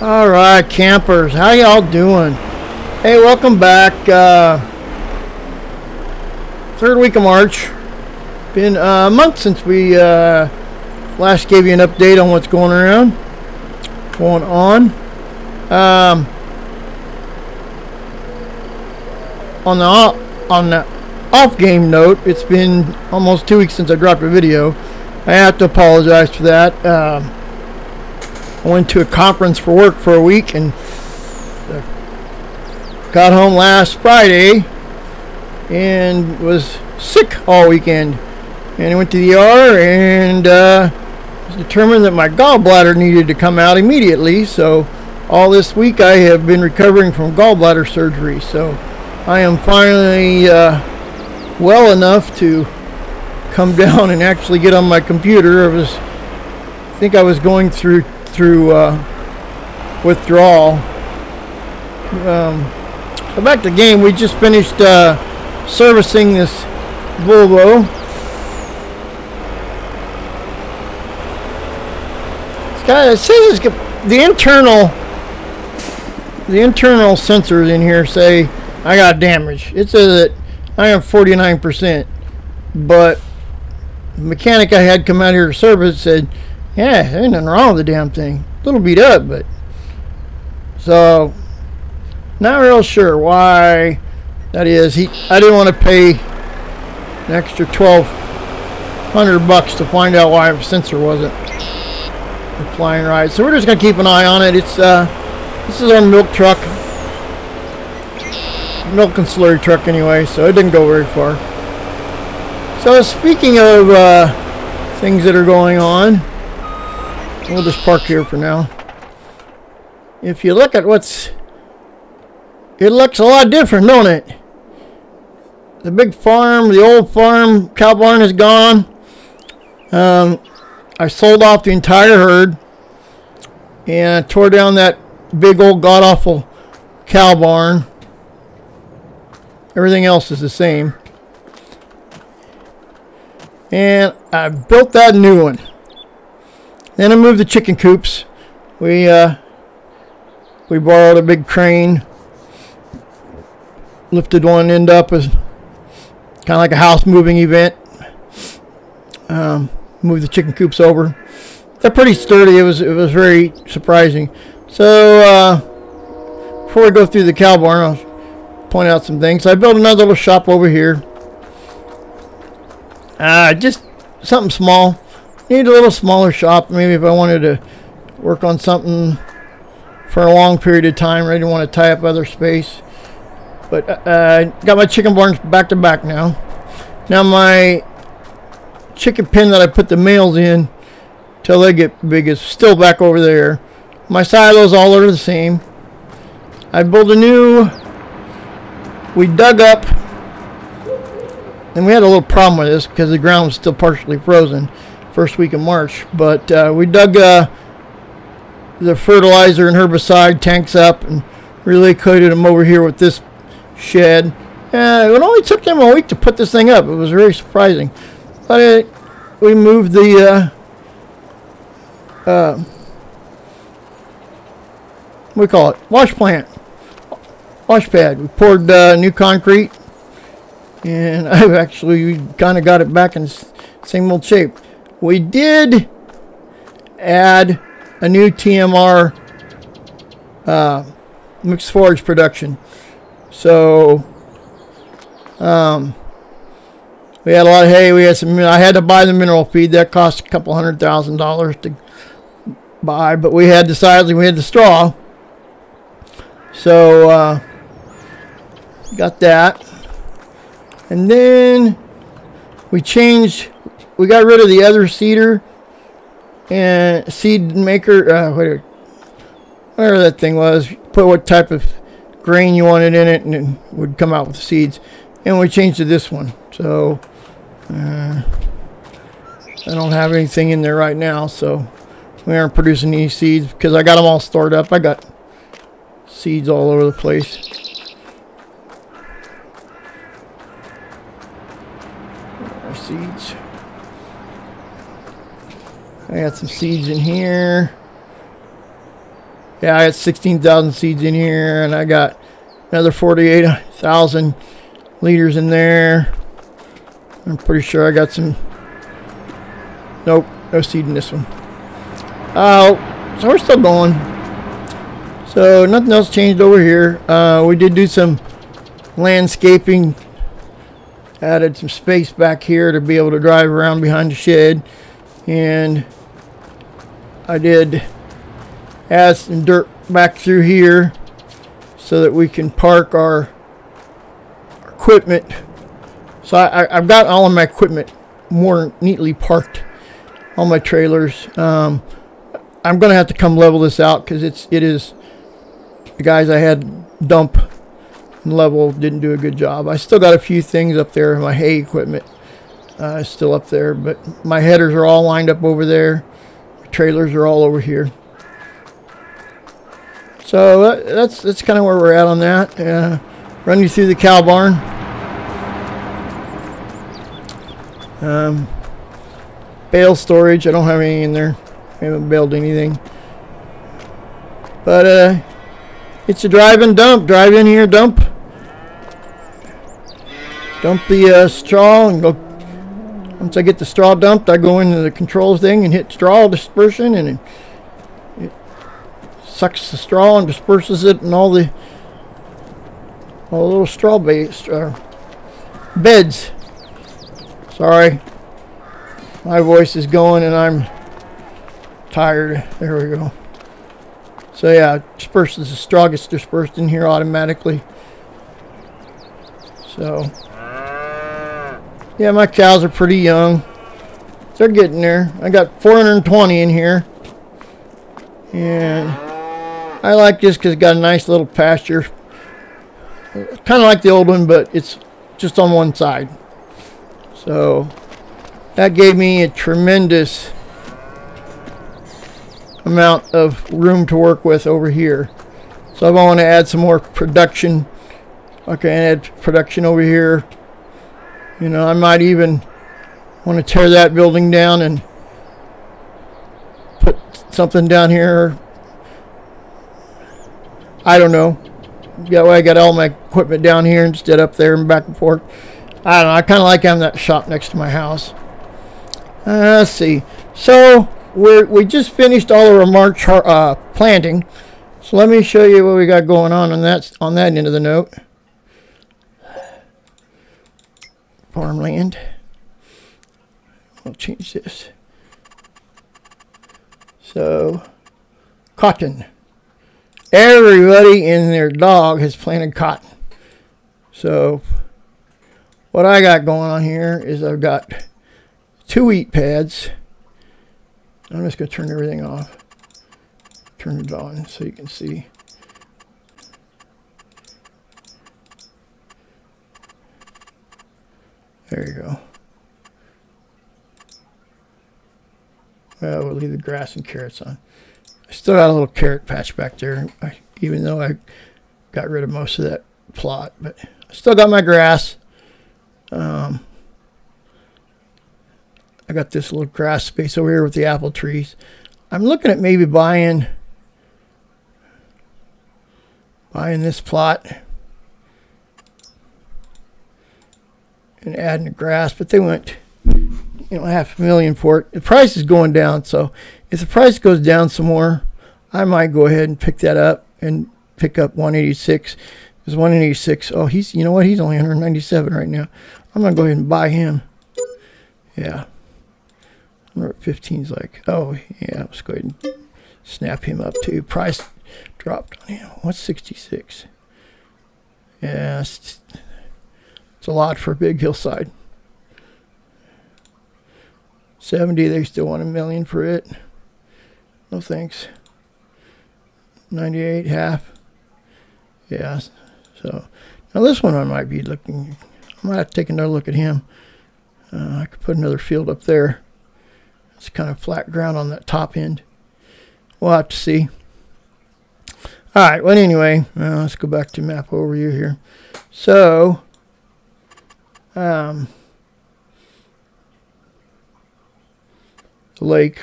All right, campers, how y'all doing? Hey, welcome back. Uh, third week of March. Been a month since we uh, last gave you an update on what's going around, going on. Um, on the on the off game note, it's been almost two weeks since I dropped a video. I have to apologize for that. Um, went to a conference for work for a week and got home last Friday and was sick all weekend. And I went to the ER and uh, was determined that my gallbladder needed to come out immediately. So all this week I have been recovering from gallbladder surgery. So I am finally uh, well enough to come down and actually get on my computer. I was, I think I was going through through uh, withdrawal. Um, so back to the game, we just finished uh, servicing this Volvo. It says the internal the internal sensors in here say I got damage. It says that I am 49%, but the mechanic I had come out here to service said yeah, there ain't nothing wrong with the damn thing. A little beat up, but so not real sure why that is. He I didn't want to pay an extra twelve hundred bucks to find out why the sensor wasn't flying right. So we're just gonna keep an eye on it. It's uh this is our milk truck. Milk and slurry truck anyway, so it didn't go very far. So speaking of uh, things that are going on, We'll just park here for now. If you look at what's... It looks a lot different, don't it? The big farm, the old farm, cow barn is gone. Um, I sold off the entire herd. And I tore down that big old god-awful cow barn. Everything else is the same. And I built that new one. Then I moved the chicken coops. We uh, we borrowed a big crane, lifted one end up as kind of like a house moving event. Um, moved the chicken coops over. They're pretty sturdy. It was it was very surprising. So uh, before we go through the cow barn, I'll point out some things. I built another little shop over here. Uh, just something small need a little smaller shop. Maybe if I wanted to work on something for a long period of time, I didn't want to tie up other space. But uh, I got my chicken barns back to back now. Now my chicken pen that I put the males in till they get big is still back over there. My silos all are the same. I built a new, we dug up, and we had a little problem with this because the ground was still partially frozen first week of March. But uh, we dug uh, the fertilizer and herbicide tanks up and relocated them over here with this shed. And it only took them a week to put this thing up. It was very surprising. But it, we moved the uh, uh, we call it wash plant, wash pad. We poured uh, new concrete, and I've actually kind of got it back in same old shape. We did add a new TMR uh, mixed forage production. So um, we had a lot of hay. We had some. I had to buy the mineral feed. That cost a couple hundred thousand dollars to buy, but we had the silage. We had the straw. So uh, got that, and then we changed we got rid of the other seeder and seed maker, uh, whatever that thing was. Put what type of grain you wanted in it, and it would come out with the seeds. And we changed to this one. So uh, I don't have anything in there right now, so we aren't producing any seeds because I got them all stored up. I got seeds all over the place. seeds. I got some seeds in here. yeah, I got 16,000 seeds in here, and I got another 48,000 liters in there. I'm pretty sure I got some. Nope, no seed in this one. Oh, so we're still going. So nothing else changed over here. Uh, we did do some landscaping. Added some space back here to be able to drive around behind the shed. And I did add some dirt back through here so that we can park our, equipment. So I, have got all of my equipment more neatly parked on my trailers. Um, I'm going to have to come level this out because it's it is the guys I had dump and level didn't do a good job. I still got a few things up there. My hay equipment uh, is still up there, but my headers are all lined up over there. Trailers are all over here. So uh, that's that's kind of where we're at on that. Uh, run you through the cow barn. Um, bale storage. I don't have any in there. I haven't baled anything. But uh, it's a drive and dump. Drive in here, dump. Dump the uh, straw and go. Once I get the straw dumped, I go into the controls thing and hit straw dispersion and it, it sucks the straw and disperses it in all the all the little straw base, uh, beds. Sorry. My voice is going and I'm tired. There we go. So yeah, disperses the straw gets dispersed in here automatically. So yeah, my cows are pretty young. They're getting there. I got 420 in here. And I like this because it's got a nice little pasture. Kind of like the old one, but it's just on one side. So that gave me a tremendous amount of room to work with over here. So I want to add some more production, can add production over here. You know, I might even want to tear that building down and put something down here. I don't know. That way I got all my equipment down here instead up there and back and forth. I don't know. I kind of like having that shop next to my house. Uh, let's see. So we we just finished all of our March uh, planting. So let me show you what we got going on on that on that end of the note. Farmland. I'll change this. So, cotton. Everybody and their dog has planted cotton. So, what I got going on here is I've got two wheat pads. I'm just going to turn everything off. Turn it on so you can see. There you go. Well, we'll leave the grass and carrots on. I still got a little carrot patch back there, I, even though I got rid of most of that plot. But I still got my grass. Um, I got this little grass space over here with the apple trees. I'm looking at maybe buying buying this plot and adding the grass, but they went you know half a million for it. The price is going down, so if the price goes down some more, I might go ahead and pick that up and pick up 186. Because 186, oh, he's you know what? He's only 197 right now. I'm gonna go ahead and buy him. Yeah. 15 is like, oh, yeah, let's go ahead and snap him up too. Price dropped on him. What's 66? Yeah, a lot for a big hillside. 70, they still want a million for it. No thanks. 98, half. Yeah, so now this one I might be looking, I might have to take another look at him. Uh, I could put another field up there. It's kind of flat ground on that top end. We'll have to see. All right, well, anyway, uh, let's go back to map overview here. So, um, lake.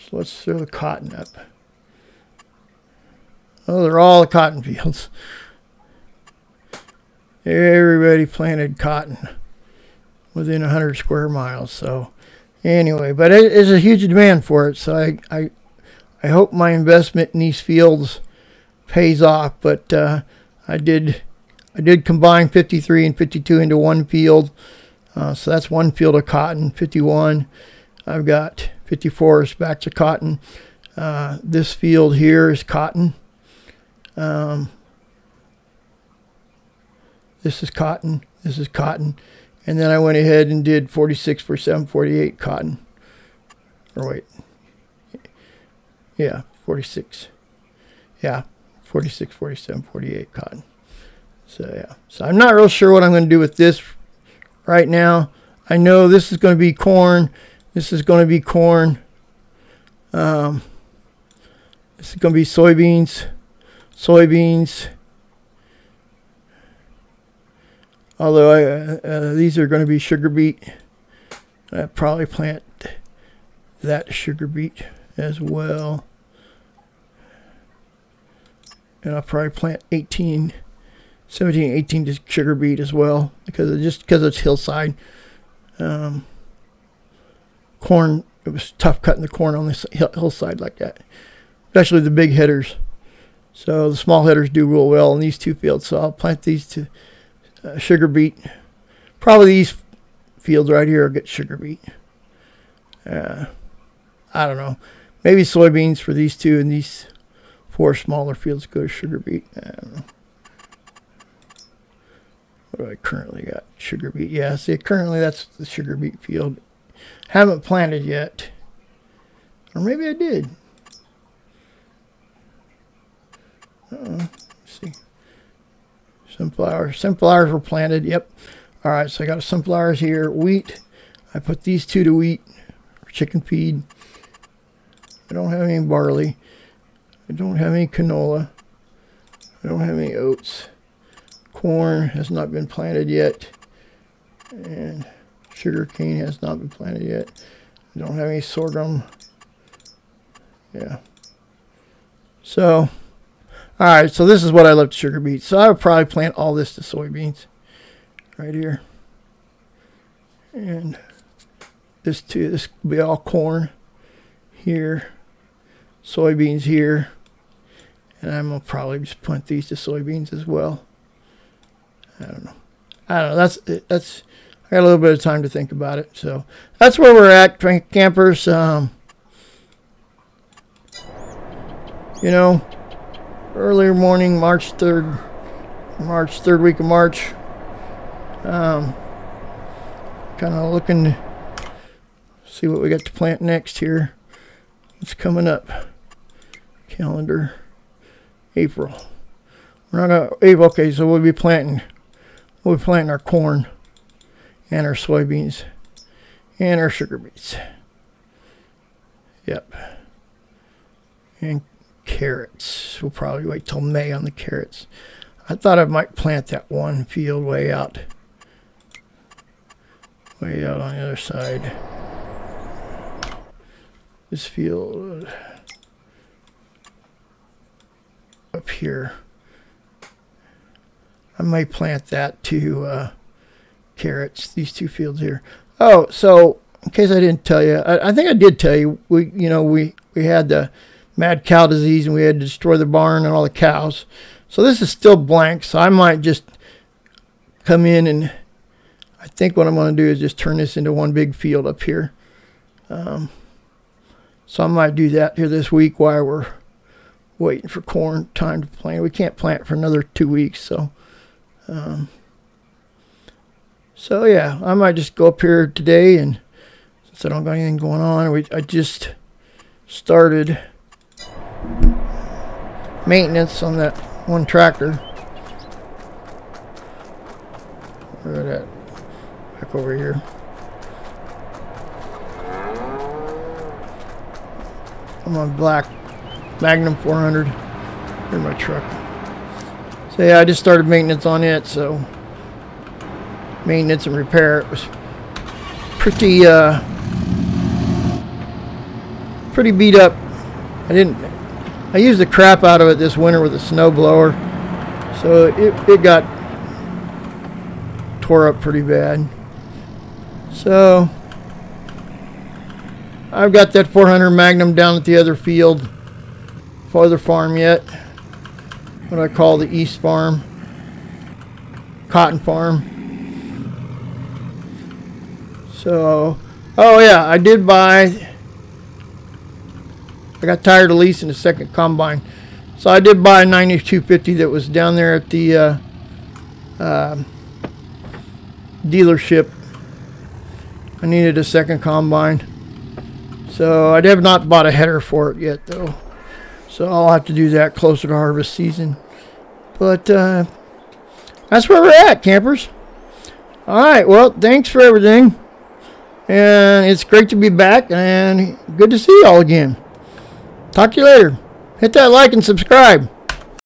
So let's throw the cotton up. Oh, they're all the cotton fields. Everybody planted cotton within 100 square miles. So anyway, but it is a huge demand for it. So I, I, I hope my investment in these fields pays off. But uh, I did, I did combine 53 and 52 into one field. Uh, so that's one field of cotton, 51. I've got 54 batch of cotton. Uh, this field here is cotton. Um, this is cotton. This is cotton. And then I went ahead and did 46 for 748 cotton. Or wait. Yeah, 46. Yeah, 46, 47, 48 cotton. So yeah. So I'm not real sure what I'm going to do with this right now. I know this is going to be corn. This is going to be corn. Um, this is going to be soybeans. Soybeans. Although I, uh, uh, these are going to be sugar beet. I probably plant that sugar beet as well. And I'll probably plant 18, 17, 18 to sugar beet as well because it just because it's hillside. Um, corn, it was tough cutting the corn on this hillside like that, especially the big headers. So the small headers do real well in these two fields. So I'll plant these to uh, sugar beet. Probably these fields right here will get sugar beet. Uh, I don't know. Maybe soybeans for these two and these four smaller fields go to sugar beet. What do I currently got? Sugar beet. Yeah, see, currently that's the sugar beet field. Haven't planted yet. Or maybe I did. Uh -oh. see. Sunflowers. Sunflowers were planted. Yep. All right, so I got sunflowers here. Wheat. I put these two to wheat. Chicken feed. I don't have any barley. I don't have any canola. I don't have any oats. Corn has not been planted yet. And sugar cane has not been planted yet. I don't have any sorghum. Yeah. So, all right, so this is what I love to sugar beets. So I would probably plant all this to soybeans right here. And this too, this will be all corn here, soybeans here. And I'm to probably just plant these to soybeans as well. I don't know. I don't know. That's, that's, I got a little bit of time to think about it. So that's where we're at, campers. Um, you know, earlier morning, March 3rd, March, third week of March. Um, kind of looking to see what we got to plant next here. It's coming up. Calendar, April. We're not gonna, April, okay, so we'll be planting, we'll be planting our corn and our soybeans and our sugar beets. Yep. And carrots. We'll probably wait till May on the carrots. I thought I might plant that one field way out. Way out on the other side. This field up here. I might plant that to uh, carrots, these two fields here. Oh, so in case I didn't tell you, I, I think I did tell you, we, you know, we, we had the mad cow disease and we had to destroy the barn and all the cows. So this is still blank, so I might just come in and I think what I'm going to do is just turn this into one big field up here. Um, so I might do that here this week while we're waiting for corn time to plant. We can't plant for another two weeks, so um, so yeah, I might just go up here today and since I don't got anything going on, we, I just started maintenance on that one tractor. Where that? Back over here. I'm on black Magnum 400 in my truck. So yeah, I just started maintenance on it, so maintenance and repair. It was pretty uh, pretty beat up. I didn't. I used the crap out of it this winter with a snow blower, so it it got tore up pretty bad. So I've got that 400 Magnum down at the other field, farther farm yet. What I call the East Farm, Cotton Farm. So, oh yeah, I did buy. I got tired of leasing a second combine, so I did buy a 9250 that was down there at the uh, uh, dealership. I needed a second combine. So I have not bought a header for it yet though. So I'll have to do that closer to harvest season. But uh, that's where we're at, campers. Alright, well, thanks for everything. And it's great to be back and good to see you all again. Talk to you later. Hit that like and subscribe.